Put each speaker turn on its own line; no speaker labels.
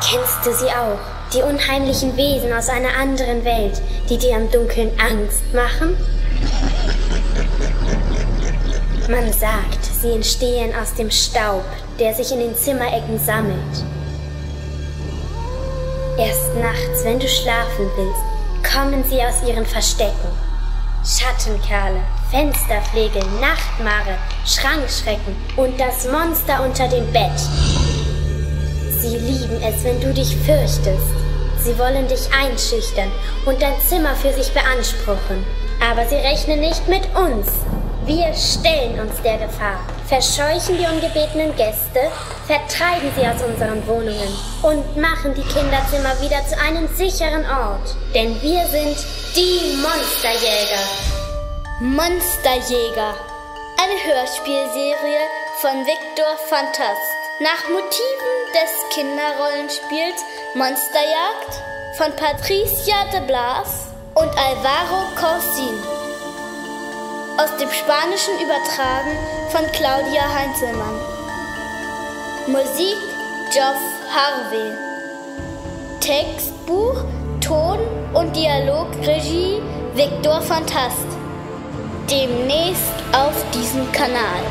Kennst du sie auch? Die unheimlichen Wesen aus einer anderen Welt, die dir im Dunkeln Angst machen? Man sagt, sie entstehen aus dem Staub, der sich in den Zimmerecken sammelt. Erst nachts, wenn du schlafen willst, kommen sie aus ihren Verstecken. Schattenkerle, Fensterflegel, Nachtmare, Schrankschrecken und das Monster unter dem Bett. Sie lieben es, wenn du dich fürchtest. Sie wollen dich einschüchtern und dein Zimmer für sich beanspruchen. Aber sie rechnen nicht mit uns. Wir stellen uns der Gefahr, verscheuchen die ungebetenen Gäste, vertreiben sie aus unseren Wohnungen und machen die Kinderzimmer wieder zu einem sicheren Ort. Denn wir sind die Monsterjäger.
Monsterjäger. Eine Hörspielserie von Viktor Fantast. Nach Motiven des Kinderrollenspiels Monsterjagd von Patricia de Blas und Alvaro Corsin. Aus dem Spanischen übertragen von Claudia Heinzelmann. Musik Geoff Harvey. Textbuch, Ton und Dialogregie Viktor Fantast. Demnächst auf diesem Kanal.